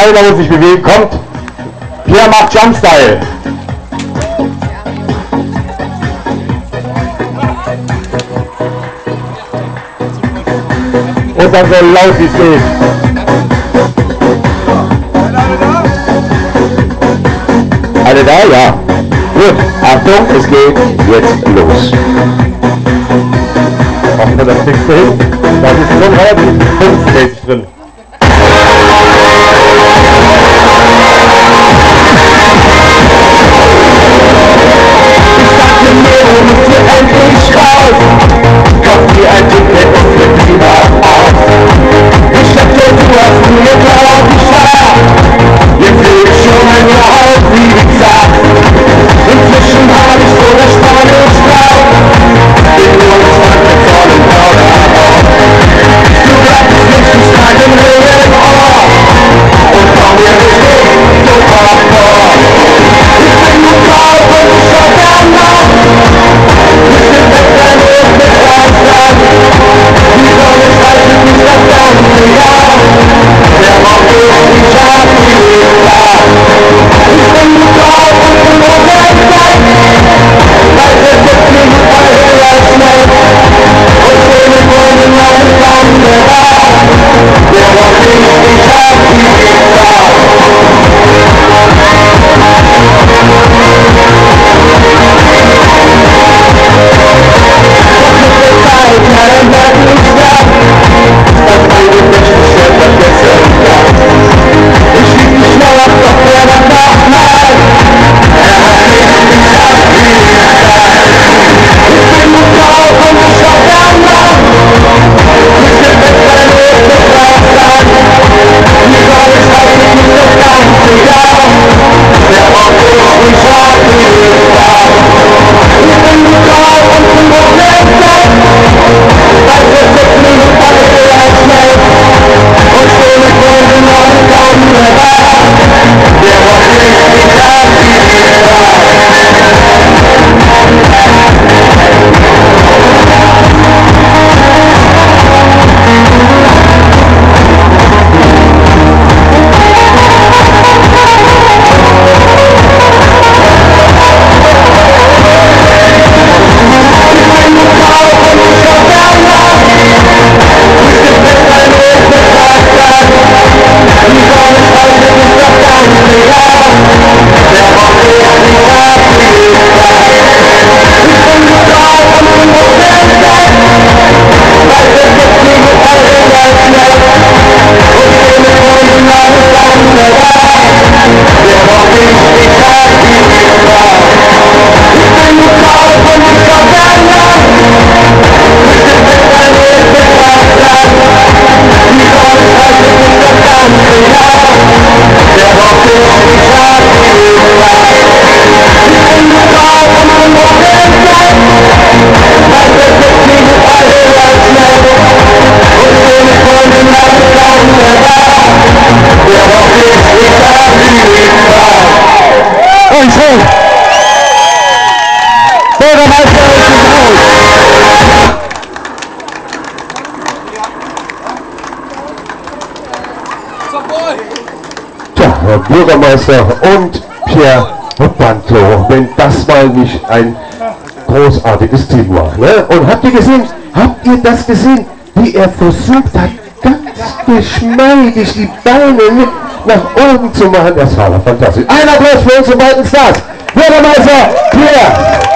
keiner muss sich bewegen, kommt. Pierre macht Jumpstyle. Und dann so laut wie es geht. Alle da? Ja. Gut, Achtung, es geht jetzt los. Hoffen wir das nächste hin. Da ist schon relativ fünf drin. Bürgermeister und Pierre Bantlo, wenn das mal nicht ein großartiges Team war. Ne? Und habt ihr gesehen, habt ihr das gesehen, wie er versucht hat, ganz geschmeidig die Beine nach oben zu machen? Das war fantastisch. Ein Applaus für unsere beiden Stars. Bürgermeister Pierre